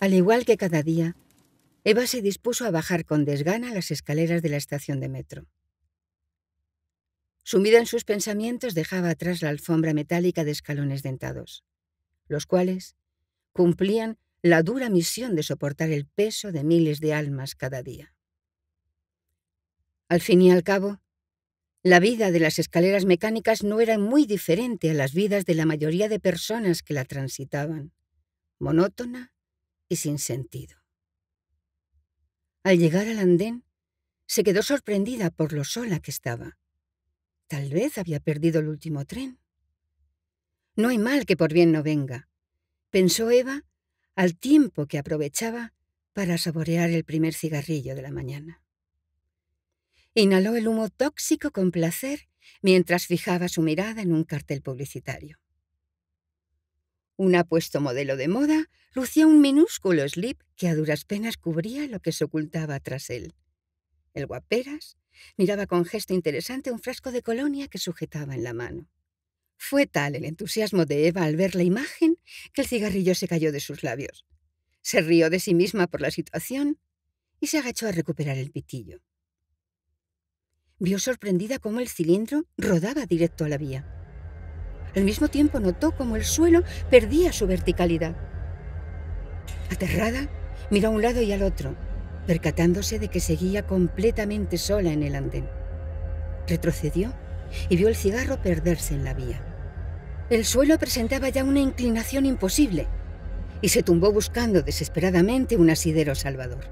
Al igual que cada día, Eva se dispuso a bajar con desgana las escaleras de la estación de metro. Sumida en sus pensamientos, dejaba atrás la alfombra metálica de escalones dentados, los cuales cumplían la dura misión de soportar el peso de miles de almas cada día. Al fin y al cabo, la vida de las escaleras mecánicas no era muy diferente a las vidas de la mayoría de personas que la transitaban, monótona y sin sentido. Al llegar al andén, se quedó sorprendida por lo sola que estaba. Tal vez había perdido el último tren. No hay mal que por bien no venga, pensó Eva al tiempo que aprovechaba para saborear el primer cigarrillo de la mañana. Inhaló el humo tóxico con placer mientras fijaba su mirada en un cartel publicitario. Un apuesto modelo de moda lucía un minúsculo slip que a duras penas cubría lo que se ocultaba tras él. El guaperas miraba con gesto interesante un frasco de colonia que sujetaba en la mano. Fue tal el entusiasmo de Eva al ver la imagen que el cigarrillo se cayó de sus labios. Se rió de sí misma por la situación y se agachó a recuperar el pitillo vio sorprendida cómo el cilindro rodaba directo a la vía. Al mismo tiempo notó cómo el suelo perdía su verticalidad. Aterrada, miró a un lado y al otro, percatándose de que seguía completamente sola en el andén. Retrocedió y vio el cigarro perderse en la vía. El suelo presentaba ya una inclinación imposible y se tumbó buscando desesperadamente un asidero salvador.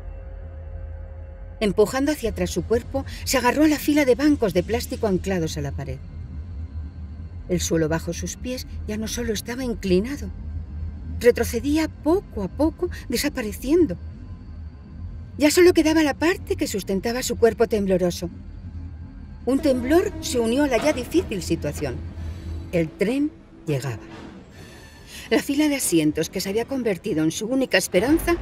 Empujando hacia atrás su cuerpo, se agarró a la fila de bancos de plástico anclados a la pared. El suelo bajo sus pies ya no solo estaba inclinado, retrocedía poco a poco, desapareciendo. Ya solo quedaba la parte que sustentaba su cuerpo tembloroso. Un temblor se unió a la ya difícil situación. El tren llegaba. La fila de asientos que se había convertido en su única esperanza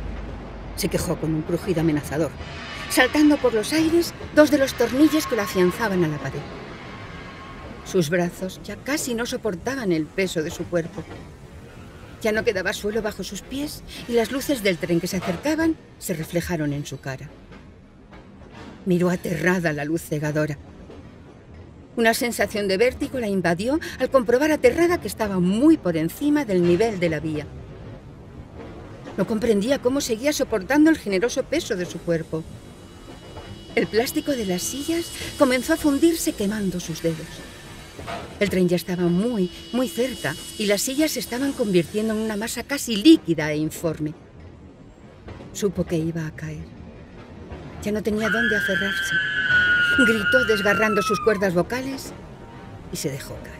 se quejó con un crujido amenazador saltando por los aires dos de los tornillos que la afianzaban a la pared. Sus brazos ya casi no soportaban el peso de su cuerpo. Ya no quedaba suelo bajo sus pies y las luces del tren que se acercaban se reflejaron en su cara. Miró aterrada la luz cegadora. Una sensación de vértigo la invadió al comprobar aterrada que estaba muy por encima del nivel de la vía. No comprendía cómo seguía soportando el generoso peso de su cuerpo. El plástico de las sillas comenzó a fundirse quemando sus dedos. El tren ya estaba muy, muy cerca y las sillas se estaban convirtiendo en una masa casi líquida e informe. Supo que iba a caer. Ya no tenía dónde aferrarse. Gritó desgarrando sus cuerdas vocales y se dejó caer.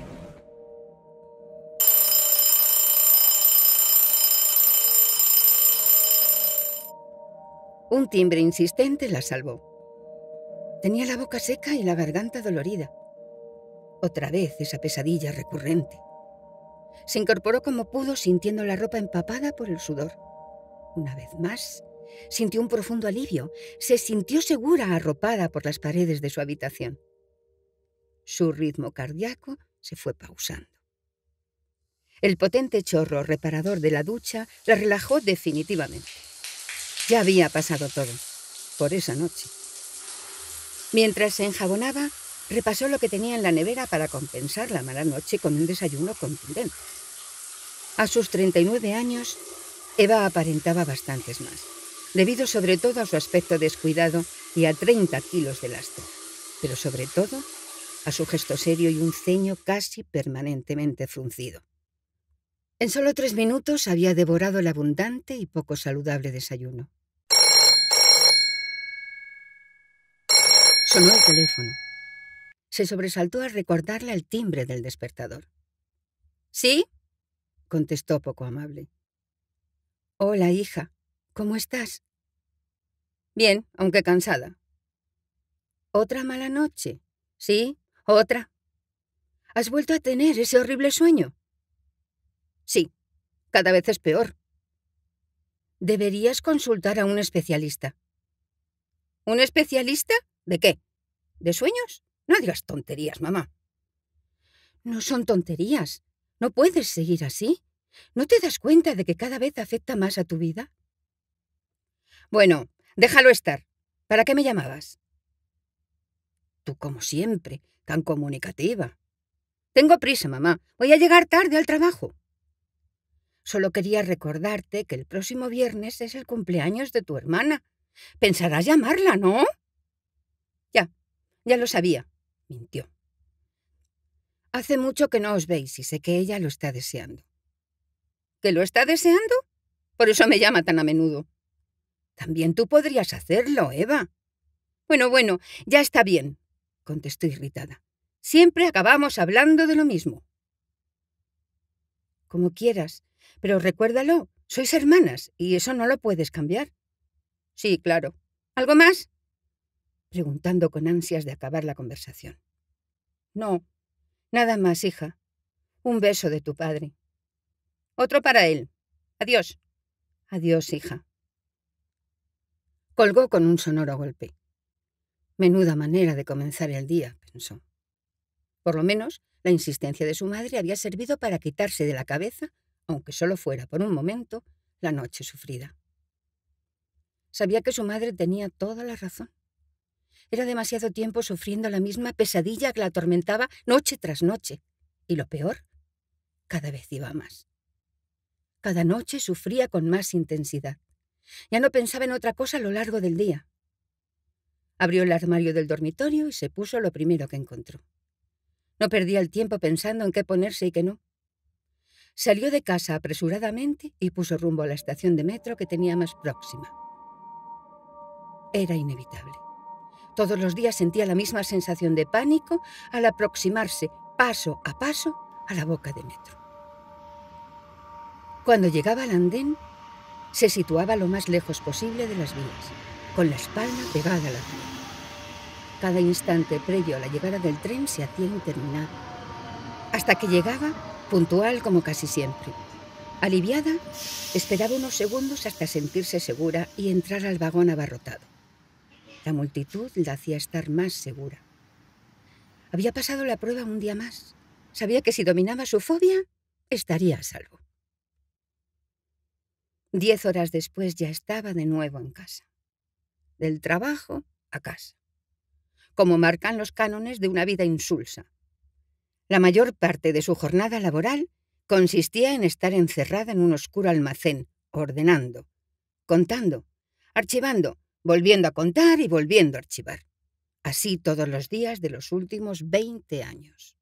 Un timbre insistente la salvó. Tenía la boca seca y la garganta dolorida. Otra vez esa pesadilla recurrente. Se incorporó como pudo sintiendo la ropa empapada por el sudor. Una vez más, sintió un profundo alivio. Se sintió segura arropada por las paredes de su habitación. Su ritmo cardíaco se fue pausando. El potente chorro reparador de la ducha la relajó definitivamente. Ya había pasado todo, por esa noche. Mientras se enjabonaba, repasó lo que tenía en la nevera para compensar la mala noche con un desayuno contundente. A sus 39 años, Eva aparentaba bastantes más, debido sobre todo a su aspecto descuidado y a 30 kilos de lastre, pero sobre todo a su gesto serio y un ceño casi permanentemente fruncido. En solo tres minutos había devorado el abundante y poco saludable desayuno. Sonó el teléfono. Se sobresaltó al recordarle el timbre del despertador. ¿Sí? contestó poco amable. Hola, hija. ¿Cómo estás? Bien, aunque cansada. ¿Otra mala noche? Sí, otra. ¿Has vuelto a tener ese horrible sueño? Sí, cada vez es peor. Deberías consultar a un especialista. ¿Un especialista? ¿De qué? ¿De sueños? No digas tonterías, mamá. No son tonterías. No puedes seguir así. ¿No te das cuenta de que cada vez afecta más a tu vida? Bueno, déjalo estar. ¿Para qué me llamabas? Tú, como siempre, tan comunicativa. Tengo prisa, mamá. Voy a llegar tarde al trabajo. Solo quería recordarte que el próximo viernes es el cumpleaños de tu hermana. Pensarás llamarla, ¿no? Ya, ya lo sabía, mintió. Hace mucho que no os veis y sé que ella lo está deseando. ¿Que lo está deseando? Por eso me llama tan a menudo. También tú podrías hacerlo, Eva. Bueno, bueno, ya está bien, contestó irritada. Siempre acabamos hablando de lo mismo. Como quieras, pero recuérdalo, sois hermanas y eso no lo puedes cambiar. Sí, claro. ¿Algo más? Preguntando con ansias de acabar la conversación. No, nada más, hija. Un beso de tu padre. Otro para él. Adiós. Adiós, hija. Colgó con un sonoro golpe. Menuda manera de comenzar el día, pensó. Por lo menos, la insistencia de su madre había servido para quitarse de la cabeza, aunque solo fuera por un momento, la noche sufrida. Sabía que su madre tenía toda la razón. Era demasiado tiempo sufriendo la misma pesadilla que la atormentaba noche tras noche. Y lo peor, cada vez iba más. Cada noche sufría con más intensidad. Ya no pensaba en otra cosa a lo largo del día. Abrió el armario del dormitorio y se puso lo primero que encontró. No perdía el tiempo pensando en qué ponerse y qué no. Salió de casa apresuradamente y puso rumbo a la estación de metro que tenía más próxima. Era inevitable. Todos los días sentía la misma sensación de pánico al aproximarse paso a paso a la boca de metro. Cuando llegaba al andén, se situaba lo más lejos posible de las vías, con la espalda pegada a la pared. Cada instante previo a la llegada del tren se hacía interminable, hasta que llegaba puntual como casi siempre. Aliviada, esperaba unos segundos hasta sentirse segura y entrar al vagón abarrotado. La multitud la hacía estar más segura. Había pasado la prueba un día más. Sabía que si dominaba su fobia, estaría a salvo. Diez horas después ya estaba de nuevo en casa. Del trabajo a casa. Como marcan los cánones de una vida insulsa. La mayor parte de su jornada laboral consistía en estar encerrada en un oscuro almacén, ordenando, contando, archivando, volviendo a contar y volviendo a archivar. Así todos los días de los últimos 20 años.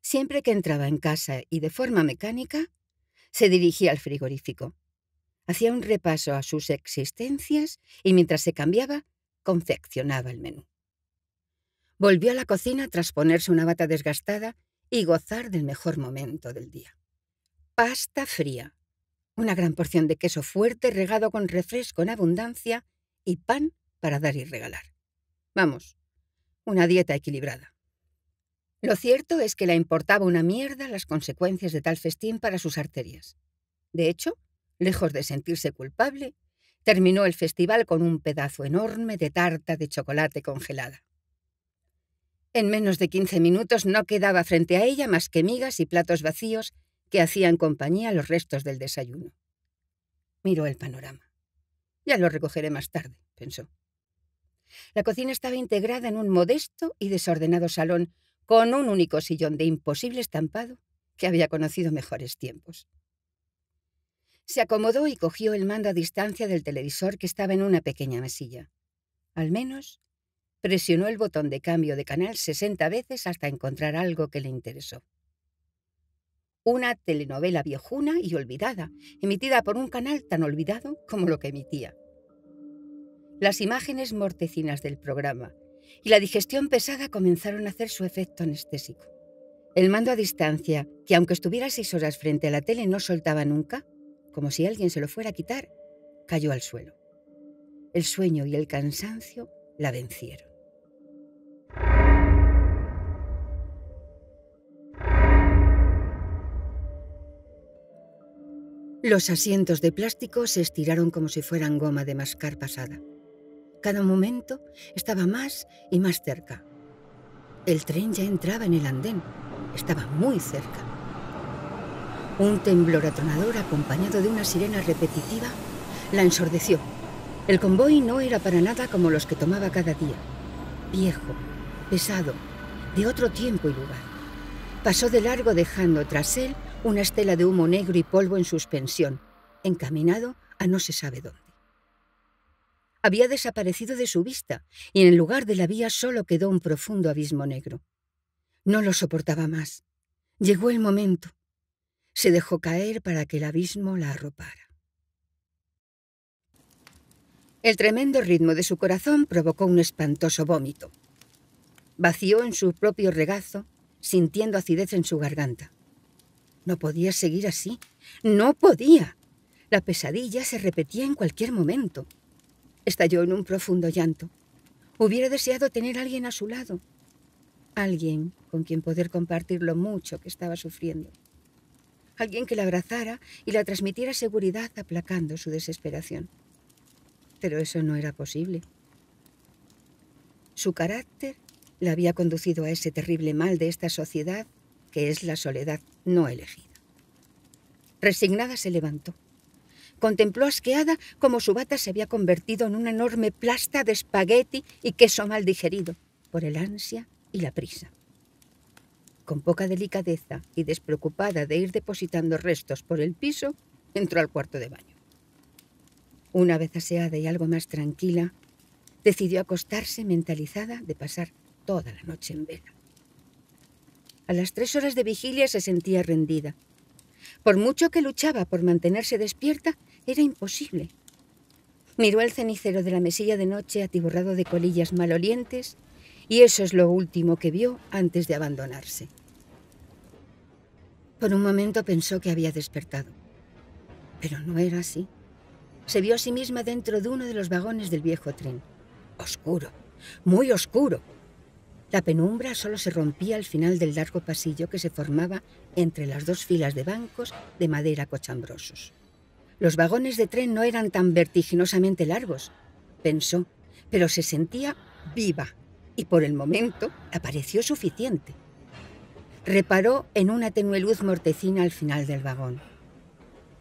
Siempre que entraba en casa y de forma mecánica, se dirigía al frigorífico, Hacía un repaso a sus existencias y mientras se cambiaba, confeccionaba el menú. Volvió a la cocina tras ponerse una bata desgastada y gozar del mejor momento del día. Pasta fría, una gran porción de queso fuerte regado con refresco en abundancia y pan para dar y regalar. Vamos, una dieta equilibrada. Lo cierto es que le importaba una mierda las consecuencias de tal festín para sus arterias. De hecho, Lejos de sentirse culpable, terminó el festival con un pedazo enorme de tarta de chocolate congelada. En menos de quince minutos no quedaba frente a ella más que migas y platos vacíos que hacían compañía a los restos del desayuno. Miró el panorama. Ya lo recogeré más tarde, pensó. La cocina estaba integrada en un modesto y desordenado salón con un único sillón de imposible estampado que había conocido mejores tiempos. Se acomodó y cogió el mando a distancia del televisor que estaba en una pequeña mesilla. Al menos, presionó el botón de cambio de canal 60 veces hasta encontrar algo que le interesó. Una telenovela viejuna y olvidada, emitida por un canal tan olvidado como lo que emitía. Las imágenes mortecinas del programa y la digestión pesada comenzaron a hacer su efecto anestésico. El mando a distancia, que aunque estuviera seis horas frente a la tele no soltaba nunca, como si alguien se lo fuera a quitar, cayó al suelo. El sueño y el cansancio la vencieron. Los asientos de plástico se estiraron como si fueran goma de mascar pasada. Cada momento estaba más y más cerca. El tren ya entraba en el andén. Estaba muy cerca. Un temblor atronador acompañado de una sirena repetitiva la ensordeció. El convoy no era para nada como los que tomaba cada día. Viejo, pesado, de otro tiempo y lugar. Pasó de largo dejando tras él una estela de humo negro y polvo en suspensión, encaminado a no se sabe dónde. Había desaparecido de su vista y en el lugar de la vía solo quedó un profundo abismo negro. No lo soportaba más. Llegó el momento. Se dejó caer para que el abismo la arropara. El tremendo ritmo de su corazón provocó un espantoso vómito. Vació en su propio regazo, sintiendo acidez en su garganta. No podía seguir así. No podía. La pesadilla se repetía en cualquier momento. Estalló en un profundo llanto. Hubiera deseado tener a alguien a su lado. Alguien con quien poder compartir lo mucho que estaba sufriendo. Alguien que la abrazara y la transmitiera seguridad aplacando su desesperación pero eso no era posible. Su carácter la había conducido a ese terrible mal de esta sociedad que es la soledad no elegida. Resignada se levantó. Contempló asqueada cómo su bata se había convertido en una enorme plasta de espagueti y queso mal digerido por el ansia y la prisa. Con poca delicadeza y despreocupada de ir depositando restos por el piso, entró al cuarto de baño. Una vez aseada y algo más tranquila, decidió acostarse mentalizada de pasar toda la noche en vela. A las tres horas de vigilia se sentía rendida. Por mucho que luchaba por mantenerse despierta, era imposible. Miró el cenicero de la mesilla de noche atiborrado de colillas malolientes y eso es lo último que vio antes de abandonarse. Por un momento pensó que había despertado, pero no era así se vio a sí misma dentro de uno de los vagones del viejo tren. Oscuro, muy oscuro. La penumbra solo se rompía al final del largo pasillo que se formaba entre las dos filas de bancos de madera cochambrosos. Los vagones de tren no eran tan vertiginosamente largos, pensó, pero se sentía viva y por el momento apareció suficiente. Reparó en una tenue luz mortecina al final del vagón.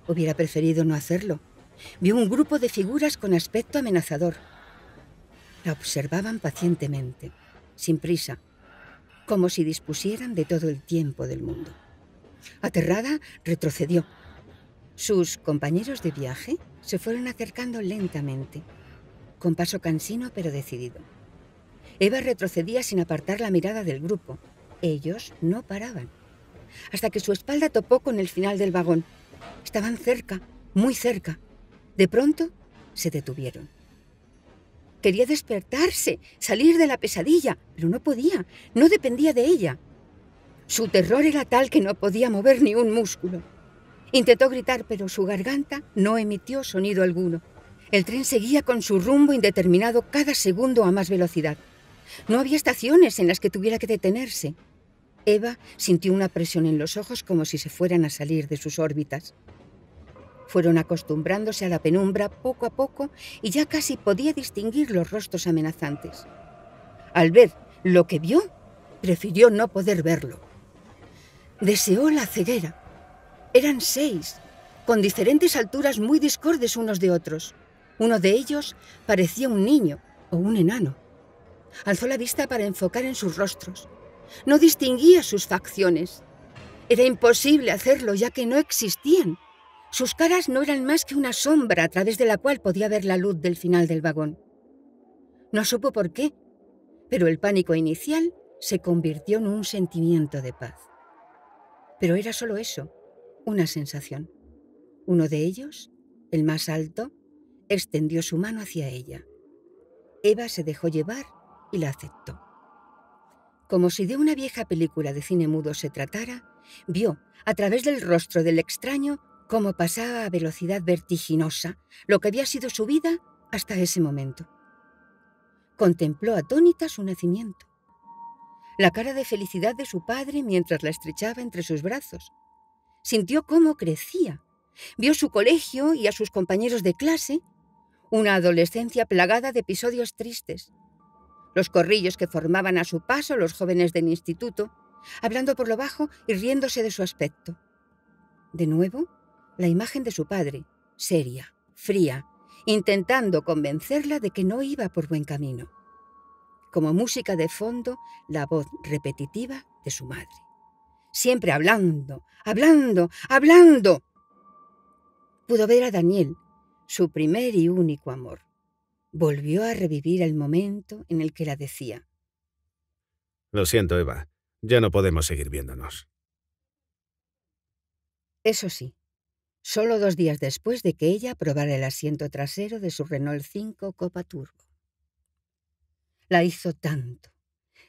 Hubiera preferido no hacerlo, vio un grupo de figuras con aspecto amenazador. La observaban pacientemente, sin prisa, como si dispusieran de todo el tiempo del mundo. Aterrada, retrocedió. Sus compañeros de viaje se fueron acercando lentamente, con paso cansino pero decidido. Eva retrocedía sin apartar la mirada del grupo. Ellos no paraban, hasta que su espalda topó con el final del vagón. Estaban cerca, muy cerca. De pronto se detuvieron. Quería despertarse, salir de la pesadilla, pero no podía, no dependía de ella. Su terror era tal que no podía mover ni un músculo. Intentó gritar, pero su garganta no emitió sonido alguno. El tren seguía con su rumbo indeterminado cada segundo a más velocidad. No había estaciones en las que tuviera que detenerse. Eva sintió una presión en los ojos como si se fueran a salir de sus órbitas. Fueron acostumbrándose a la penumbra poco a poco y ya casi podía distinguir los rostros amenazantes. Al ver lo que vio, prefirió no poder verlo. Deseó la ceguera. Eran seis, con diferentes alturas muy discordes unos de otros. Uno de ellos parecía un niño o un enano. Alzó la vista para enfocar en sus rostros. No distinguía sus facciones. Era imposible hacerlo ya que no existían. Sus caras no eran más que una sombra a través de la cual podía ver la luz del final del vagón. No supo por qué, pero el pánico inicial se convirtió en un sentimiento de paz. Pero era solo eso, una sensación. Uno de ellos, el más alto, extendió su mano hacia ella. Eva se dejó llevar y la aceptó. Como si de una vieja película de cine mudo se tratara, vio, a través del rostro del extraño, cómo pasaba a velocidad vertiginosa lo que había sido su vida hasta ese momento. Contempló atónita su nacimiento, la cara de felicidad de su padre mientras la estrechaba entre sus brazos. Sintió cómo crecía, vio su colegio y a sus compañeros de clase, una adolescencia plagada de episodios tristes, los corrillos que formaban a su paso los jóvenes del instituto, hablando por lo bajo y riéndose de su aspecto. De nuevo, la imagen de su padre, seria, fría, intentando convencerla de que no iba por buen camino. Como música de fondo, la voz repetitiva de su madre. Siempre hablando, hablando, hablando. Pudo ver a Daniel, su primer y único amor. Volvió a revivir el momento en el que la decía. Lo siento, Eva. Ya no podemos seguir viéndonos. Eso sí, solo dos días después de que ella probara el asiento trasero de su Renault 5 Copa Turbo. La hizo tanto,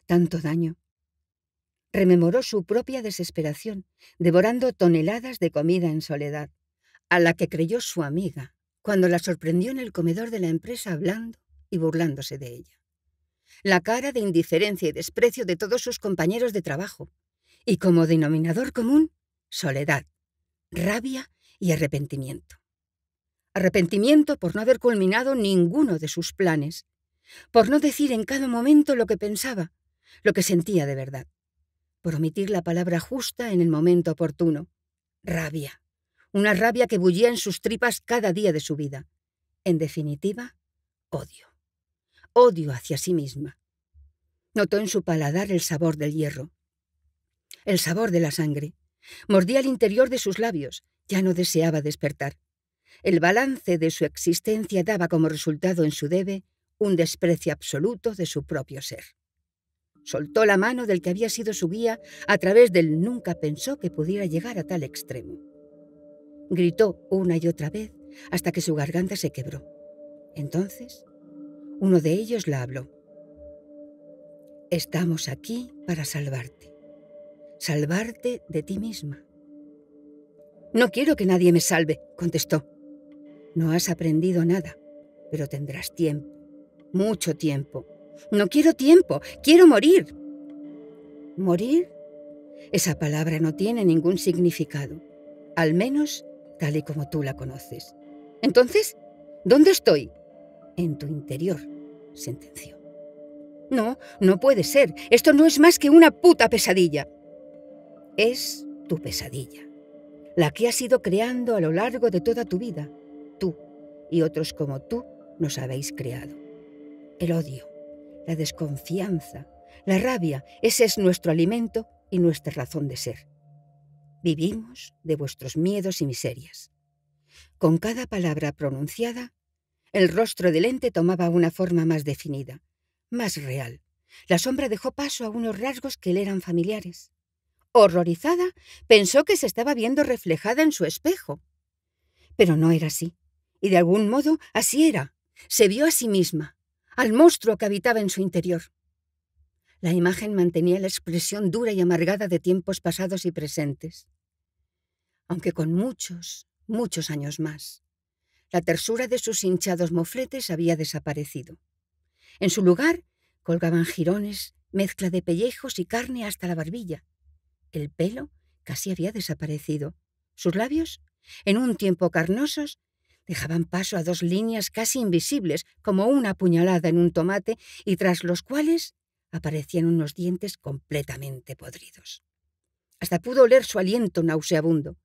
tanto daño. Rememoró su propia desesperación, devorando toneladas de comida en soledad, a la que creyó su amiga, cuando la sorprendió en el comedor de la empresa hablando y burlándose de ella. La cara de indiferencia y desprecio de todos sus compañeros de trabajo, y como denominador común, soledad, rabia y arrepentimiento. Arrepentimiento por no haber culminado ninguno de sus planes, por no decir en cada momento lo que pensaba, lo que sentía de verdad, por omitir la palabra justa en el momento oportuno. Rabia, una rabia que bullía en sus tripas cada día de su vida. En definitiva, odio. Odio hacia sí misma. Notó en su paladar el sabor del hierro, el sabor de la sangre, Mordía el interior de sus labios. Ya no deseaba despertar. El balance de su existencia daba como resultado en su debe un desprecio absoluto de su propio ser. Soltó la mano del que había sido su guía a través del nunca pensó que pudiera llegar a tal extremo. Gritó una y otra vez hasta que su garganta se quebró. Entonces, uno de ellos la habló. Estamos aquí para salvarte salvarte de ti misma. No quiero que nadie me salve, contestó. No has aprendido nada, pero tendrás tiempo, mucho tiempo. No quiero tiempo, quiero morir. ¿Morir? Esa palabra no tiene ningún significado, al menos tal y como tú la conoces. Entonces, ¿dónde estoy? En tu interior, sentenció. No, no puede ser. Esto no es más que una puta pesadilla es tu pesadilla, la que has ido creando a lo largo de toda tu vida. Tú y otros como tú nos habéis creado. El odio, la desconfianza, la rabia, ese es nuestro alimento y nuestra razón de ser. Vivimos de vuestros miedos y miserias. Con cada palabra pronunciada, el rostro del ente tomaba una forma más definida, más real. La sombra dejó paso a unos rasgos que le eran familiares. Horrorizada, pensó que se estaba viendo reflejada en su espejo. Pero no era así, y de algún modo así era. Se vio a sí misma, al monstruo que habitaba en su interior. La imagen mantenía la expresión dura y amargada de tiempos pasados y presentes, aunque con muchos, muchos años más. La tersura de sus hinchados mofletes había desaparecido. En su lugar colgaban jirones, mezcla de pellejos y carne hasta la barbilla, el pelo casi había desaparecido. Sus labios, en un tiempo carnosos, dejaban paso a dos líneas casi invisibles, como una puñalada en un tomate, y tras los cuales aparecían unos dientes completamente podridos. Hasta pudo oler su aliento nauseabundo,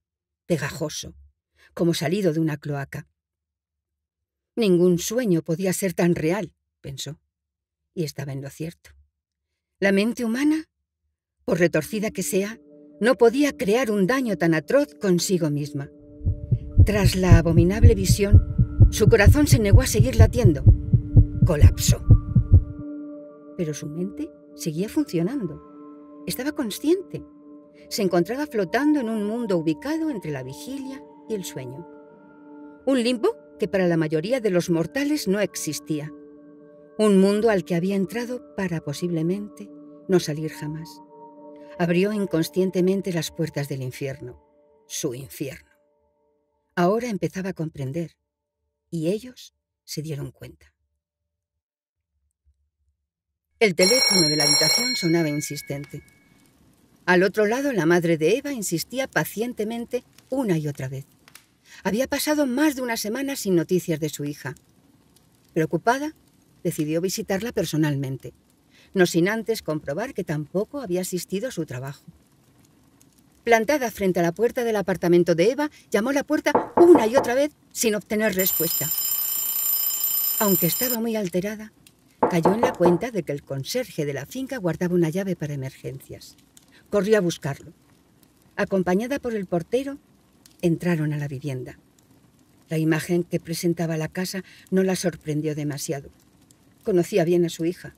pegajoso, como salido de una cloaca. Ningún sueño podía ser tan real, pensó, y estaba en lo cierto. La mente humana por retorcida que sea, no podía crear un daño tan atroz consigo misma. Tras la abominable visión, su corazón se negó a seguir latiendo. Colapsó. Pero su mente seguía funcionando. Estaba consciente. Se encontraba flotando en un mundo ubicado entre la vigilia y el sueño. Un limbo que para la mayoría de los mortales no existía. Un mundo al que había entrado para posiblemente no salir jamás abrió inconscientemente las puertas del infierno, su infierno. Ahora empezaba a comprender, y ellos se dieron cuenta. El teléfono de la habitación sonaba insistente. Al otro lado, la madre de Eva insistía pacientemente una y otra vez. Había pasado más de una semana sin noticias de su hija. Preocupada, decidió visitarla personalmente no sin antes comprobar que tampoco había asistido a su trabajo. Plantada frente a la puerta del apartamento de Eva, llamó a la puerta una y otra vez sin obtener respuesta. Aunque estaba muy alterada, cayó en la cuenta de que el conserje de la finca guardaba una llave para emergencias. Corrió a buscarlo. Acompañada por el portero, entraron a la vivienda. La imagen que presentaba la casa no la sorprendió demasiado. Conocía bien a su hija.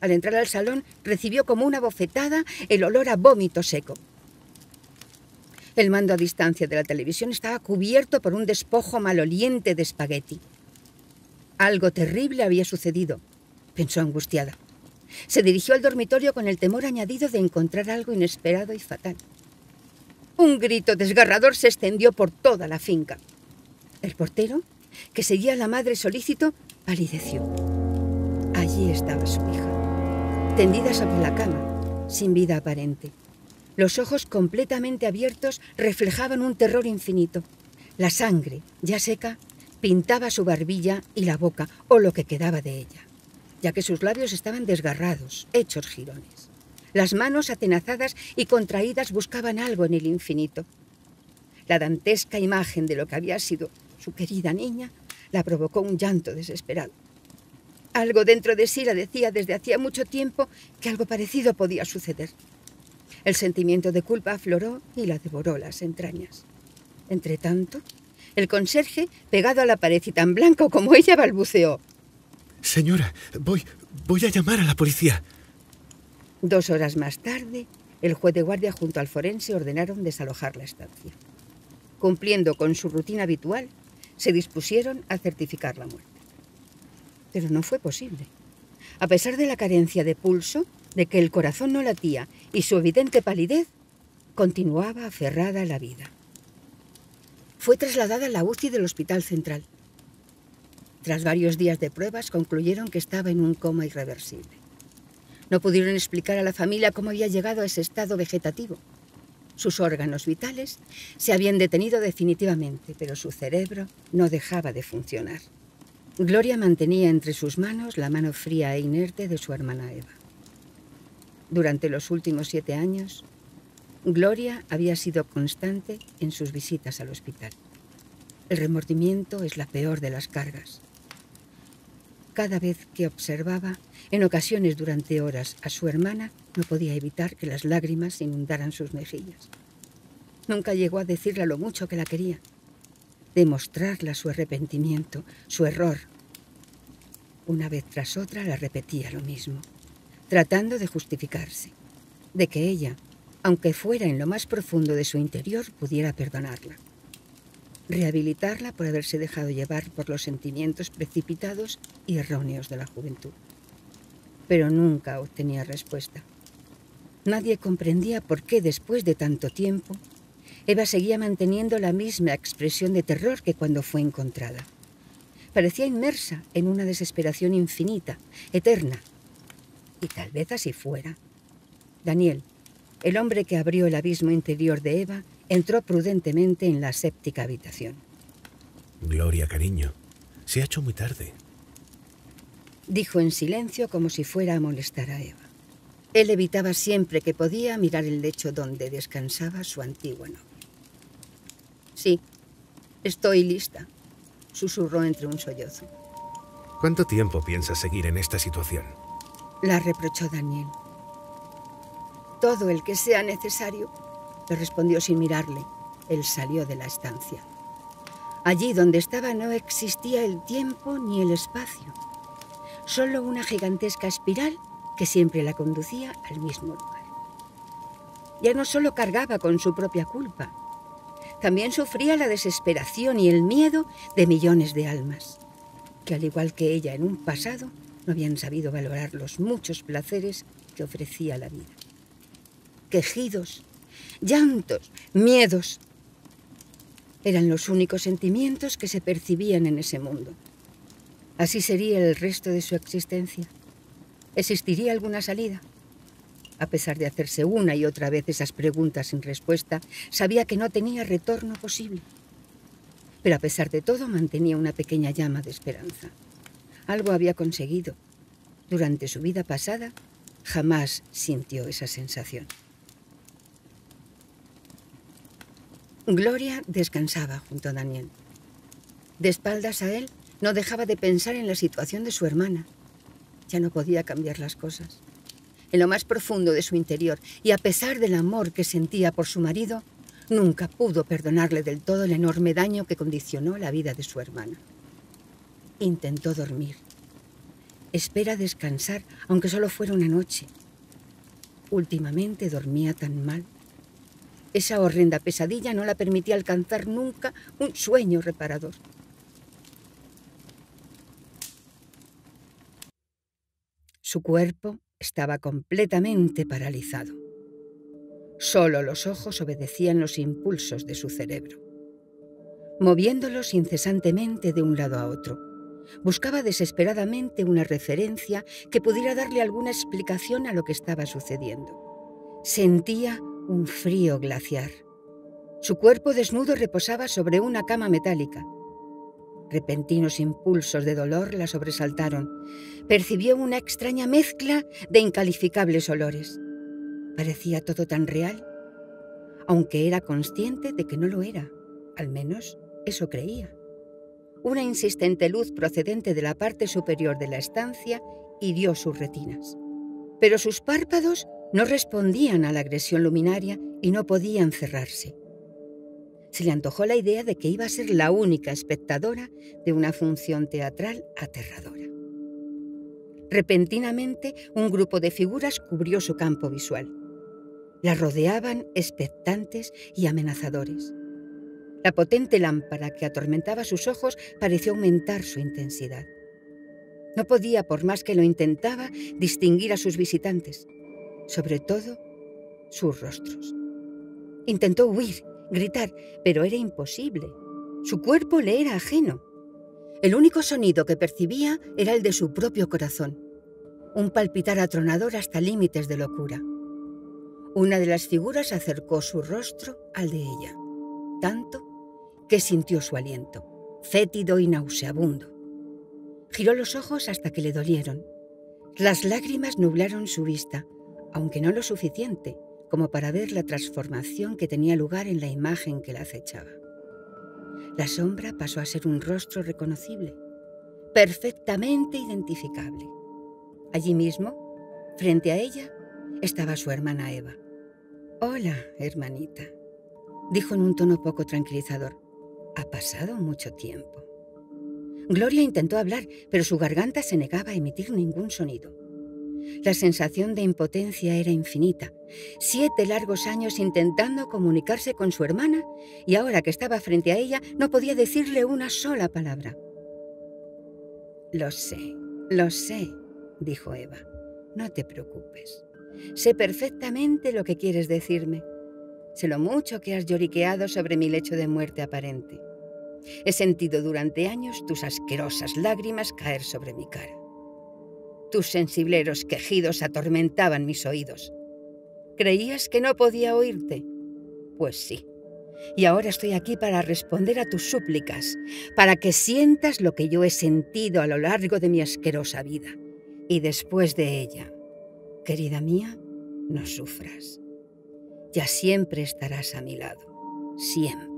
Al entrar al salón recibió como una bofetada el olor a vómito seco. El mando a distancia de la televisión estaba cubierto por un despojo maloliente de espagueti. Algo terrible había sucedido, pensó angustiada. Se dirigió al dormitorio con el temor añadido de encontrar algo inesperado y fatal. Un grito desgarrador se extendió por toda la finca. El portero, que seguía a la madre solícito, palideció. Allí estaba su hija, tendida sobre la cama, sin vida aparente. Los ojos completamente abiertos reflejaban un terror infinito. La sangre, ya seca, pintaba su barbilla y la boca, o lo que quedaba de ella, ya que sus labios estaban desgarrados, hechos jirones. Las manos atenazadas y contraídas buscaban algo en el infinito. La dantesca imagen de lo que había sido su querida niña la provocó un llanto desesperado. Algo dentro de sí la decía desde hacía mucho tiempo que algo parecido podía suceder. El sentimiento de culpa afloró y la devoró las entrañas. Entretanto, el conserje, pegado a la pared y tan blanco como ella, balbuceó. Señora, voy, voy a llamar a la policía. Dos horas más tarde, el juez de guardia junto al forense ordenaron desalojar la estancia. Cumpliendo con su rutina habitual, se dispusieron a certificar la muerte. Pero no fue posible. A pesar de la carencia de pulso, de que el corazón no latía y su evidente palidez, continuaba aferrada a la vida fue trasladada a la UCI del Hospital Central. Tras varios días de pruebas concluyeron que estaba en un coma irreversible. No pudieron explicar a la familia cómo había llegado a ese estado vegetativo. Sus órganos vitales se habían detenido definitivamente, pero su cerebro no dejaba de funcionar. Gloria mantenía entre sus manos la mano fría e inerte de su hermana Eva. Durante los últimos siete años, Gloria había sido constante en sus visitas al hospital. El remordimiento es la peor de las cargas. Cada vez que observaba, en ocasiones durante horas, a su hermana, no podía evitar que las lágrimas inundaran sus mejillas. Nunca llegó a decirle lo mucho que la quería, demostrarle su arrepentimiento, su error. Una vez tras otra la repetía lo mismo, tratando de justificarse, de que ella, aunque fuera en lo más profundo de su interior, pudiera perdonarla. Rehabilitarla por haberse dejado llevar por los sentimientos precipitados y erróneos de la juventud. Pero nunca obtenía respuesta. Nadie comprendía por qué después de tanto tiempo Eva seguía manteniendo la misma expresión de terror que cuando fue encontrada. Parecía inmersa en una desesperación infinita, eterna. Y tal vez así fuera. Daniel, el hombre que abrió el abismo interior de Eva entró prudentemente en la séptica habitación. Gloria, cariño, se ha hecho muy tarde. Dijo en silencio como si fuera a molestar a Eva. Él evitaba siempre que podía mirar el lecho donde descansaba su antigua novia. Sí, estoy lista, susurró entre un sollozo. ¿Cuánto tiempo piensas seguir en esta situación? La reprochó Daniel. Todo el que sea necesario, le respondió sin mirarle. Él salió de la estancia. Allí donde estaba no existía el tiempo ni el espacio, solo una gigantesca espiral que siempre la conducía al mismo lugar. Ya no solo cargaba con su propia culpa, también sufría la desesperación y el miedo de millones de almas, que al igual que ella en un pasado, no habían sabido valorar los muchos placeres que ofrecía la vida quejidos, llantos, miedos. Eran los únicos sentimientos que se percibían en ese mundo. Así sería el resto de su existencia. ¿Existiría alguna salida? A pesar de hacerse una y otra vez esas preguntas sin respuesta, sabía que no tenía retorno posible. Pero a pesar de todo mantenía una pequeña llama de esperanza. Algo había conseguido. Durante su vida pasada jamás sintió esa sensación. Gloria descansaba junto a Daniel. De espaldas a él, No dejaba de pensar en la situación de su hermana. Ya no podía cambiar las cosas. En lo más profundo de su interior, y a pesar del amor que sentía por su marido, nunca pudo perdonarle del todo el enorme daño que condicionó la vida de su hermana. Intentó dormir. Espera descansar, aunque solo fuera una noche. Últimamente dormía tan mal. Esa horrenda pesadilla no la permitía alcanzar nunca un sueño reparador. Su cuerpo estaba completamente paralizado. Solo los ojos obedecían los impulsos de su cerebro, moviéndolos incesantemente de un lado a otro. Buscaba desesperadamente una referencia que pudiera darle alguna explicación a lo que estaba sucediendo. Sentía un frío glaciar. Su cuerpo desnudo reposaba sobre una cama metálica. Repentinos impulsos de dolor la sobresaltaron. Percibió una extraña mezcla de incalificables olores. Parecía todo tan real, aunque era consciente de que no lo era. Al menos eso creía. Una insistente luz procedente de la parte superior de la estancia hirió sus retinas. Pero sus párpados no respondían a la agresión luminaria y no podían cerrarse. Se le antojó la idea de que iba a ser la única espectadora de una función teatral aterradora. Repentinamente, un grupo de figuras cubrió su campo visual. La rodeaban expectantes y amenazadores. La potente lámpara que atormentaba sus ojos pareció aumentar su intensidad. No podía, por más que lo intentaba, distinguir a sus visitantes, sobre todo sus rostros. Intentó huir, gritar, pero era imposible. Su cuerpo le era ajeno. El único sonido que percibía era el de su propio corazón, un palpitar atronador hasta límites de locura. Una de las figuras acercó su rostro al de ella, tanto que sintió su aliento, fétido y nauseabundo. Giró los ojos hasta que le dolieron. Las lágrimas nublaron su vista, aunque no lo suficiente como para ver la transformación que tenía lugar en la imagen que la acechaba. La sombra pasó a ser un rostro reconocible, perfectamente identificable. Allí mismo, frente a ella, estaba su hermana Eva. Hola, hermanita, dijo en un tono poco tranquilizador. Ha pasado mucho tiempo. Gloria intentó hablar, pero su garganta se negaba a emitir ningún sonido. La sensación de impotencia era infinita. Siete largos años intentando comunicarse con su hermana y ahora que estaba frente a ella no podía decirle una sola palabra. Lo sé, lo sé, dijo Eva. No te preocupes. Sé perfectamente lo que quieres decirme. Sé lo mucho que has lloriqueado sobre mi lecho de muerte aparente. He sentido durante años tus asquerosas lágrimas caer sobre mi cara. Tus sensibleros quejidos atormentaban mis oídos. ¿Creías que no podía oírte? Pues sí. Y ahora estoy aquí para responder a tus súplicas, para que sientas lo que yo he sentido a lo largo de mi asquerosa vida. Y después de ella, Querida mía, no sufras. Ya siempre estarás a mi lado. Siempre.